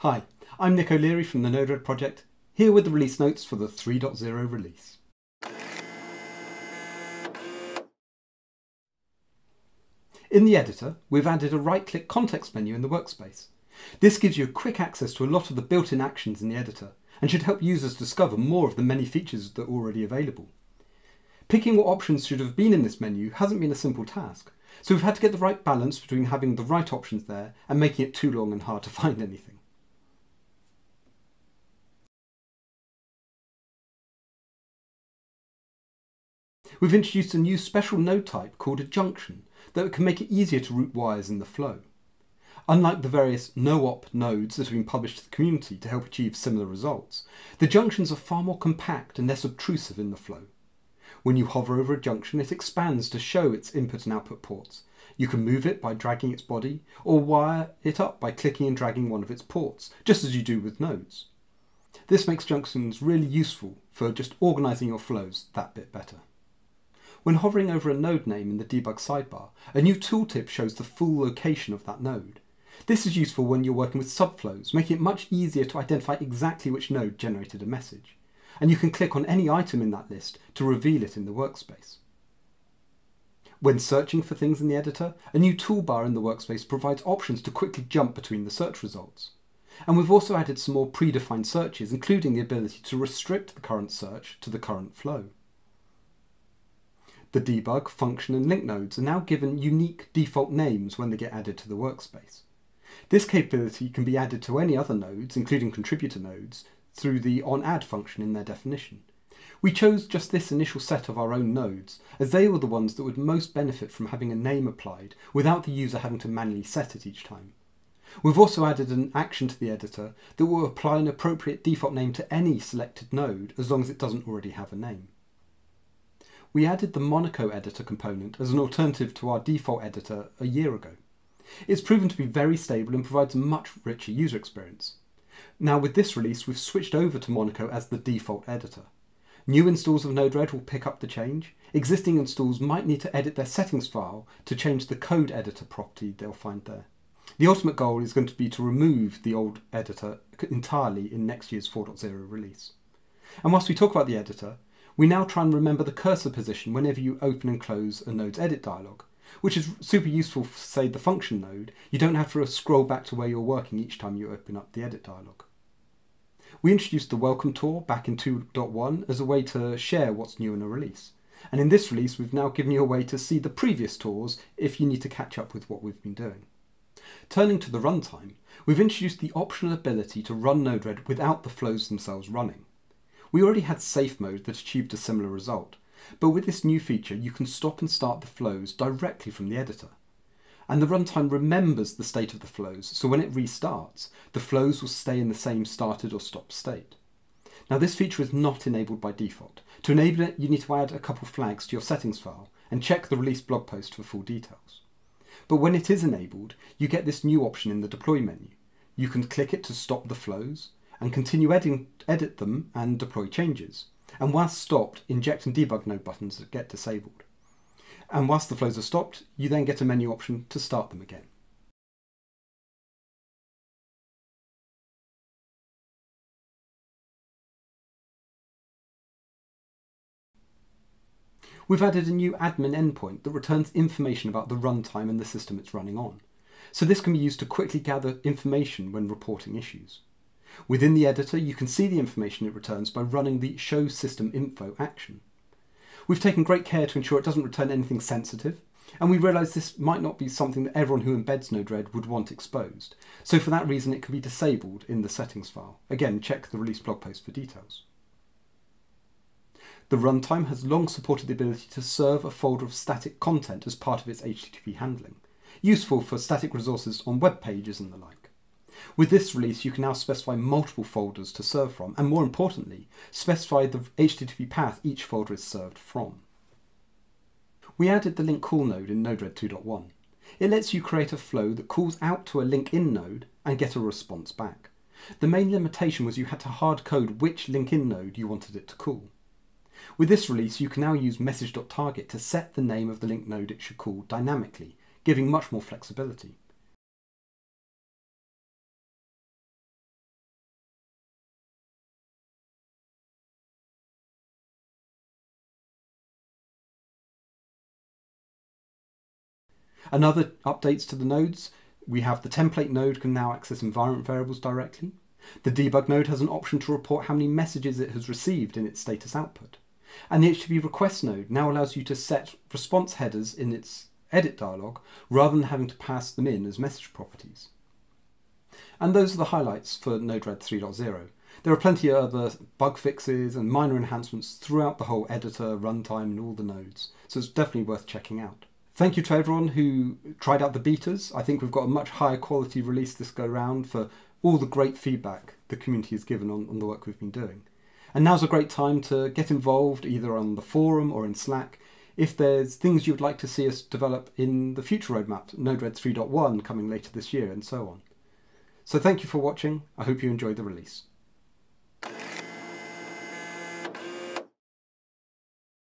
Hi, I'm Nick O'Leary from the Node-RED project, here with the release notes for the 3.0 release. In the editor, we've added a right-click context menu in the workspace. This gives you a quick access to a lot of the built-in actions in the editor and should help users discover more of the many features that are already available. Picking what options should have been in this menu hasn't been a simple task, so we've had to get the right balance between having the right options there and making it too long and hard to find anything. We've introduced a new special node type called a junction that can make it easier to route wires in the flow. Unlike the various no-op nodes that have been published to the community to help achieve similar results, the junctions are far more compact and less obtrusive in the flow. When you hover over a junction, it expands to show its input and output ports. You can move it by dragging its body, or wire it up by clicking and dragging one of its ports, just as you do with nodes. This makes junctions really useful for just organising your flows that bit better. When hovering over a node name in the debug sidebar, a new tooltip shows the full location of that node. This is useful when you're working with subflows, making it much easier to identify exactly which node generated a message. And you can click on any item in that list to reveal it in the workspace. When searching for things in the editor, a new toolbar in the workspace provides options to quickly jump between the search results. And we've also added some more predefined searches, including the ability to restrict the current search to the current flow. The debug, function and link nodes are now given unique default names when they get added to the workspace. This capability can be added to any other nodes, including contributor nodes, through the onAdd function in their definition. We chose just this initial set of our own nodes, as they were the ones that would most benefit from having a name applied without the user having to manually set it each time. We've also added an action to the editor that will apply an appropriate default name to any selected node as long as it doesn't already have a name we added the Monaco editor component as an alternative to our default editor a year ago. It's proven to be very stable and provides a much richer user experience. Now with this release we've switched over to Monaco as the default editor. New installs of Node-RED will pick up the change. Existing installs might need to edit their settings file to change the code editor property they'll find there. The ultimate goal is going to be to remove the old editor entirely in next year's 4.0 release. And whilst we talk about the editor, we now try and remember the cursor position whenever you open and close a node's edit dialog, which is super useful for, say, the function node. You don't have to scroll back to where you're working each time you open up the edit dialog. We introduced the welcome tour back in 2.1 as a way to share what's new in a release. And in this release, we've now given you a way to see the previous tours if you need to catch up with what we've been doing. Turning to the runtime, we've introduced the optional ability to run Node-RED without the flows themselves running. We already had safe mode that achieved a similar result, but with this new feature you can stop and start the flows directly from the editor. And the runtime remembers the state of the flows, so when it restarts, the flows will stay in the same started or stopped state. Now this feature is not enabled by default. To enable it, you need to add a couple flags to your settings file and check the release blog post for full details. But when it is enabled, you get this new option in the deploy menu. You can click it to stop the flows, and continue edit, edit them and deploy changes. And whilst stopped, inject and debug node buttons get disabled. And whilst the flows are stopped, you then get a menu option to start them again. We've added a new admin endpoint that returns information about the runtime and the system it's running on. So this can be used to quickly gather information when reporting issues. Within the editor, you can see the information it returns by running the show system info action. We've taken great care to ensure it doesn't return anything sensitive, and we realise this might not be something that everyone who embeds Node-RED would want exposed. So for that reason, it can be disabled in the settings file. Again, check the release blog post for details. The runtime has long supported the ability to serve a folder of static content as part of its HTTP handling, useful for static resources on web pages and the like. With this release, you can now specify multiple folders to serve from, and more importantly, specify the HTTP path each folder is served from. We added the link call node in Node-RED 2.1. It lets you create a flow that calls out to a link in node and get a response back. The main limitation was you had to hard code which link in node you wanted it to call. With this release, you can now use message.target to set the name of the link node it should call dynamically, giving much more flexibility. And other updates to the nodes, we have the template node can now access environment variables directly. The debug node has an option to report how many messages it has received in its status output. And the HTTP request node now allows you to set response headers in its edit dialog rather than having to pass them in as message properties. And those are the highlights for Node-RED 3.0. There are plenty of other bug fixes and minor enhancements throughout the whole editor, runtime, and all the nodes, so it's definitely worth checking out. Thank you to everyone who tried out the betas. I think we've got a much higher quality release this go round for all the great feedback the community has given on, on the work we've been doing. And now's a great time to get involved either on the forum or in Slack if there's things you'd like to see us develop in the future roadmap, Node-RED 3.1 coming later this year, and so on. So thank you for watching. I hope you enjoyed the release.